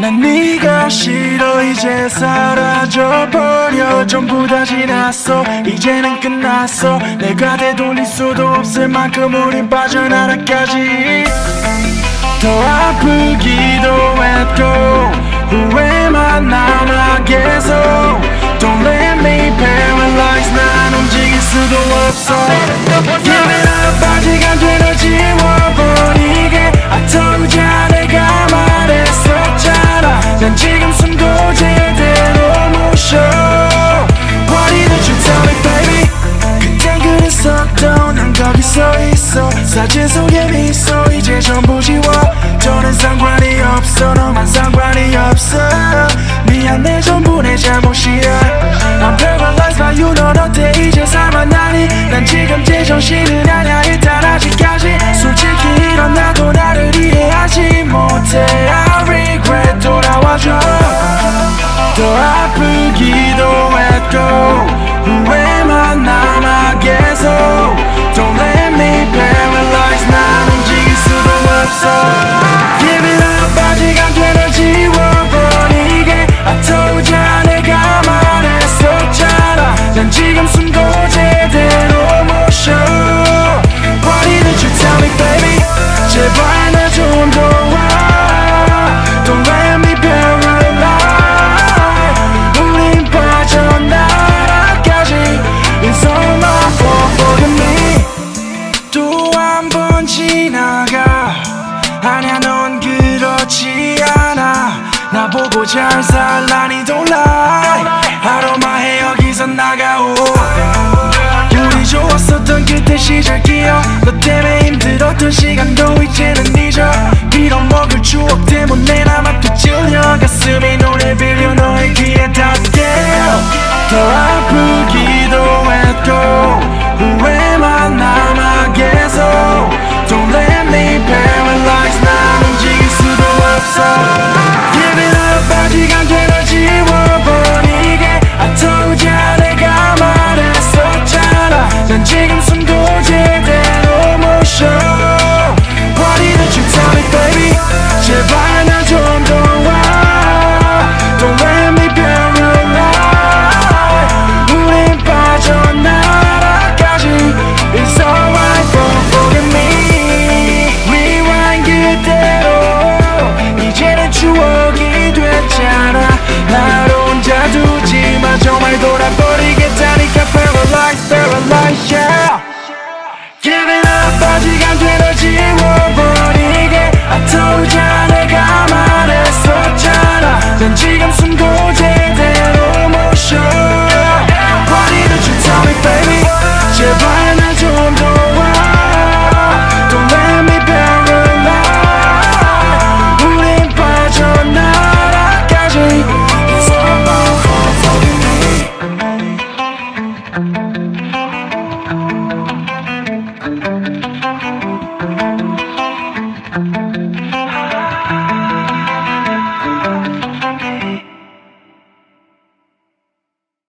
난 네가 싫어 이제 사라져버려. 전부 다 지났어 이제는 끝났어. 내가 되돌릴 수도 없을 만큼 우린 빠져나라까지. 더 아프기도 했고 후회만 남아 계속 Don't let me paralyze 난 움직일 수도 없어. 난 지금 숨도 제대로 못 쉬어 What did you tell me baby 그땐 그랬었던 난 거기 서 있어 사진 속에 미소 이제 전부 지워 더는 상관이 soul 아냐 넌 그렇지 않아. 나보고 잘 살라니 돌아 Música